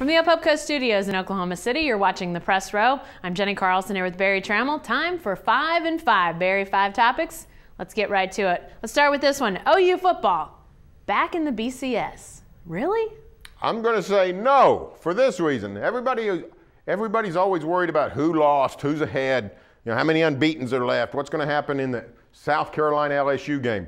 From the OPUBCO studios in Oklahoma City, you're watching the Press Row. I'm Jenni Carlson here with Berry Tramel. Time for five and five. Berry, five topics. Let's get right to it. Let's start with this one. OU football back in the BCS. Really? I'm going to say no for this reason. Everybody, everybody's always worried about who lost, who's ahead, you know, how many unbeatens are left, what's going to happen in the South Carolina LSU game.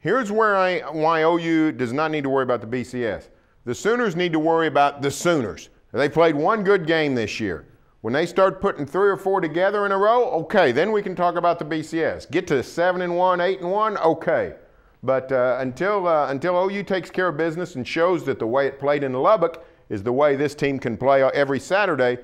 Here's where I, why OU does not need to worry about the BCS. The Sooners need to worry about the Sooners. They played one good game this year. When they start putting three or four together in a row, okay, then we can talk about the BCS. Get to seven and one, eight and one, okay. But uh, until uh, until OU takes care of business and shows that the way it played in Lubbock is the way this team can play every Saturday,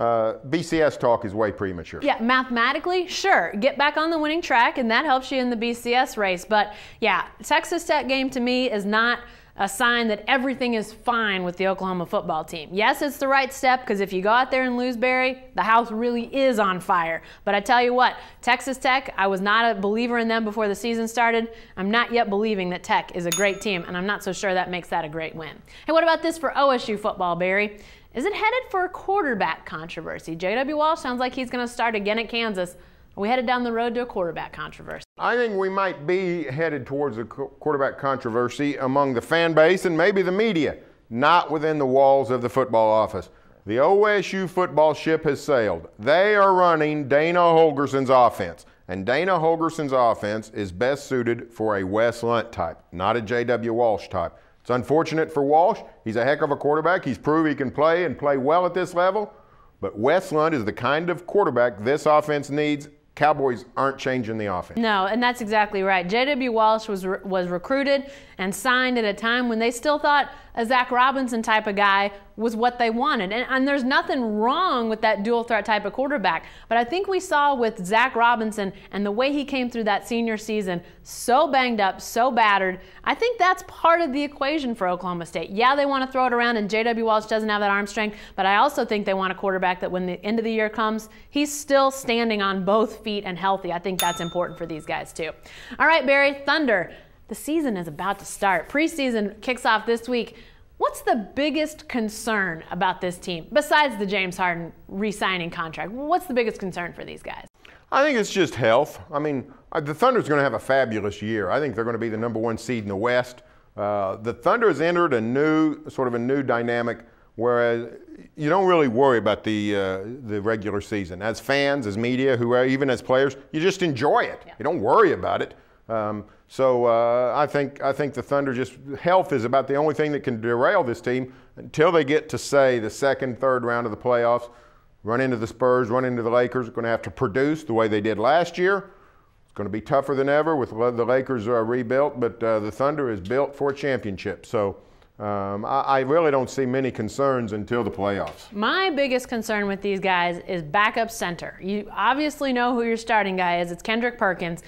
uh, BCS talk is way premature. Yeah, mathematically, sure, get back on the winning track, and that helps you in the BCS race. But yeah, Texas Tech game to me is not a sign that everything is fine with the Oklahoma football team. Yes, it's the right step because if you go out there and lose Berry, the house really is on fire. But I tell you what, Texas Tech, I was not a believer in them before the season started. I'm not yet believing that Tech is a great team, and I'm not so sure that makes that a great win. Hey, what about this for OSU football, Berry? Is it headed for a quarterback controversy? J.W. Walsh sounds like he's going to start again at Kansas. Are we headed down the road to a quarterback controversy? I think we might be headed towards a quarterback controversy among the fan base and maybe the media, not within the walls of the football office. The OSU football ship has sailed. They are running Dana Holgorsen's offense. And Dana Holgorsen's offense is best suited for a Wes Lunt type, not a J.W. Walsh type. It's unfortunate for Walsh. He's a heck of a quarterback. He's proved he can play and play well at this level. But Wes Lunt is the kind of quarterback this offense needs Cowboys aren't changing the offense. No, and that's exactly right. J.W. Walsh was re was recruited and signed at a time when they still thought a Zach Robinson type of guy was what they wanted. And, and, there's nothing wrong with that dual threat type of quarterback. But I think we saw with Zach Robinson and the way he came through that senior season, so banged up, so battered, I think that's part of the equation for Oklahoma State. Yeah, they want to throw it around, and J.W. Walsh doesn't have that arm strength, but I also think they want a quarterback that when the end of the year comes, he's still standing on both feet and healthy. I think that's important for these guys, too. All right, Berry, Thunder. The season is about to start. Preseason kicks off this week. What's the biggest concern about this team besides the James Harden re-signing contract? What's the biggest concern for these guys? I think it's just health. I mean, uh, the Thunder's going to have a fabulous year. I think they're going to be the number one seed in the West. Uh, the Thunder has entered a new, sort of a new dynamic, whereas you don't really worry about the uh, the regular season. As fans, as media, who are, even as players, you just enjoy it. Yeah. You don't worry about it. Um, so uh, I think I think the Thunder just health is about the only thing that can derail this team until they get to say the second, third round of the playoffs. Run into the Spurs, run into the Lakers. Going to have to produce the way they did last year. It's going to be tougher than ever with the Lakers are rebuilt, but uh, the Thunder is built for a championship. So. Um, I, I, really don't see many concerns until the playoffs. My biggest concern with these guys is backup center. You obviously know who your starting guy is. It's Kendrick Perkins.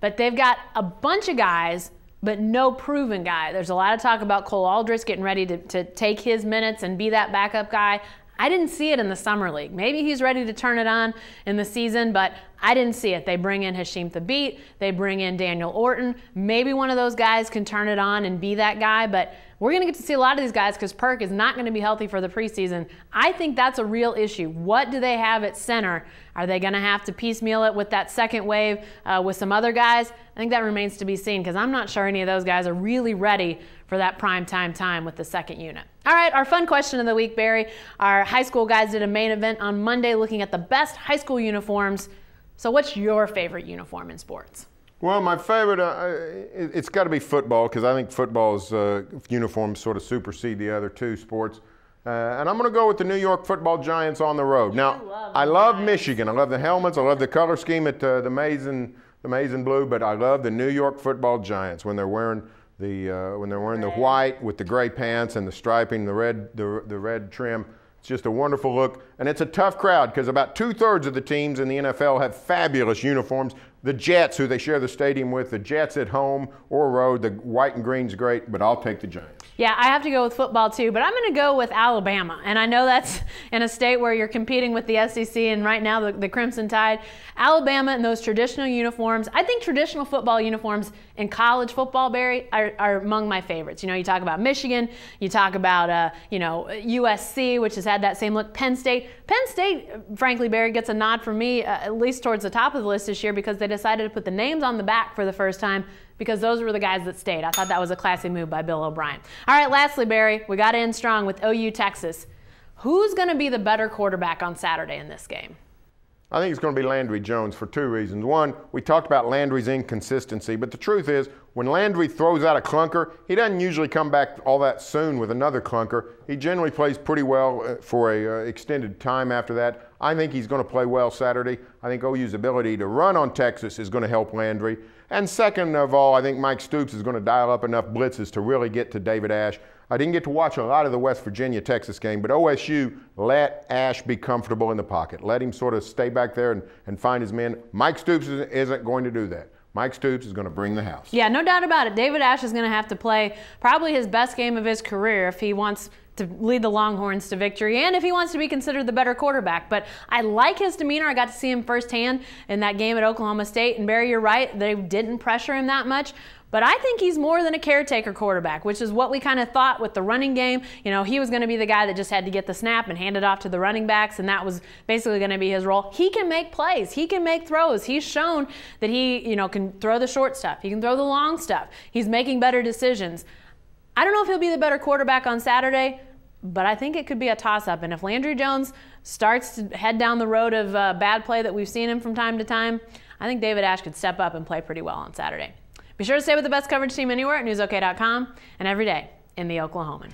But they've got a bunch of guys, but no proven guy. There's a lot of talk about Cole Aldrich getting ready to, to take his minutes and be that backup guy. I didn't see it in the summer league. Maybe he's ready to turn it on in the season, but I didn't see it. They bring in Hasheem Thabeet, they bring in Daniel Orton. Maybe one of those guys can turn it on and be that guy, but we're going to get to see a lot of these guys because Perk is not going to be healthy for the preseason. I think that's a real issue. What do they have at center? Are they going to have to piecemeal it with that second wave uh, with some other guys? I think that remains to be seen because I'm not sure any of those guys are really ready for that prime time time with the second unit. All right, our fun question of the week, Berry. Our high school guys did a main event on Monday looking at the best high school uniforms. So, what's your favorite uniform in sports? Well, my favorite, uh, it, has got to be football because I think football's uh, uniforms sort of supersede the other two sports. Uh, and I'm going to go with the New York Football Giants on the road. Now, love I love Michigan. I love the helmets. I love the color scheme at uh, the maize and the maize and blue. But I love the New York Football Giants when they're wearing the uh, when they're wearing the white with the gray pants and the striping, the red the, the red trim. It's just a wonderful look, and it's a tough crowd because about two thirds of the teams in the NFL have fabulous uniforms the Jets, who they share the stadium with, the Jets at home or road. The white and green's great, but I'll take the Giants. Yeah, I have to go with football too, but I'm going to go with Alabama. And I know that's in a state where you're competing with the SEC and right now the, the Crimson Tide. Alabama in those traditional uniforms. I think traditional football uniforms in college football, Berry, are, are among my favorites. You know, you talk about Michigan, you talk about, uh, you know, USC, which has had that same look. Penn State. Penn State, frankly, Berry, gets a nod from me, uh, at least towards the top of the list this year because they decided to put the names on the back for the first time because those were the guys that stayed. I thought that was a classy move by Bill O'Brien. All right, lastly, Berry, we got end strong with OU Texas. Who's going to be the better quarterback on Saturday in this game? I think it's going to be Landry Jones for two reasons. One, we talked about Landry's inconsistency, but the truth is, when Landry throws out a clunker, he doesn't usually come back all that soon with another clunker. He generally plays pretty well uh, for a uh, extended time after that. I think he's going to play well Saturday. I think OU's ability to run on Texas is going to help Landry. And second of all, I think Mike Stoops is going to dial up enough blitzes to really get to David Ash. I didn't get to watch a lot of the West Virginia Texas game, but OSU let Ash be comfortable in the pocket. Let him sort of stay back there and, and find his men. Mike Stoops isn't going to do that. Mike Stoops is going to bring the house. Yeah, no doubt about it. David Ash is going to have to play probably his best game of his career if he wants to lead the Longhorns to victory and if he wants to be considered the better quarterback. But I like his demeanor. I got to see him firsthand in that game at Oklahoma State. And Berry, you're right. They didn't pressure him that much. But I think he's more than a caretaker quarterback, which is what we kind of thought with the running game. You know, he was going to be the guy that just had to get the snap and hand it off to the running backs, and that was basically going to be his role. He can make plays. He can make throws. He's shown that he, you know, can throw the short stuff. He can throw the long stuff. He's making better decisions. I don't know if he'll be the better quarterback on Saturday, but I think it could be a toss up. And if Landry Jones starts to head down the road of uh, bad play that we've seen him from time to time, I think David Ash could step up and play pretty well on Saturday. Be sure to stay with the best coverage team anywhere at newsok.com and every day in the Oklahoman.